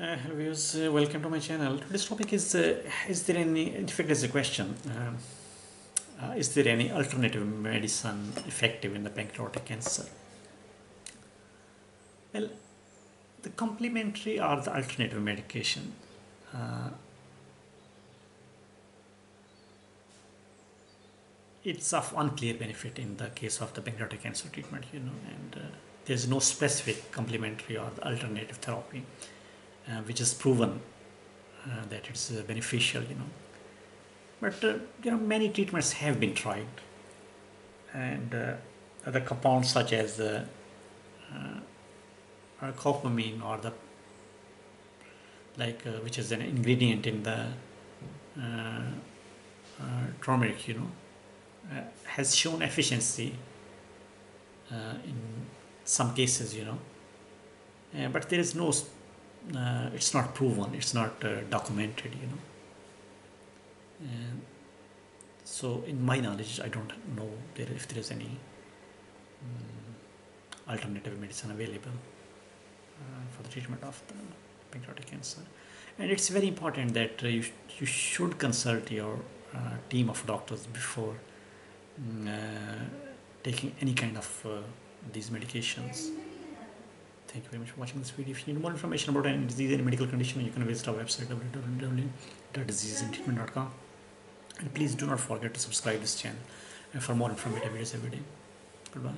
Uh, hello viewers, uh, welcome to my channel. Today's topic is, uh, is there any, in fact a question, um, uh, is there any alternative medicine effective in the pancreatic cancer? Well, the complementary or the alternative medication uh, it's of unclear benefit in the case of the pancreatic cancer treatment, you know, and uh, there's no specific complementary or alternative therapy which is proven uh, that it's uh, beneficial, you know. But uh, you know, many treatments have been tried, and uh, other compounds such as uh, uh, or the like, uh, which is an ingredient in the uh, uh, turmeric, you know, uh, has shown efficiency uh, in some cases, you know. Uh, but there is no uh, it's not proven, it's not uh, documented, you know. And so, in my knowledge, I don't know there, if there is any um, alternative medicine available uh, for the treatment of the pancreatic cancer. And it's very important that uh, you, sh- you should consult your uh, team of doctors before mm, uh, taking any kind of these medications. Thank you very much for watching this video. If you need more information about any disease, any medical condition, you can visit our website www.diseaseandtreatment.com. And please do not forget to subscribe this channel and for more informative videos every day. Goodbye.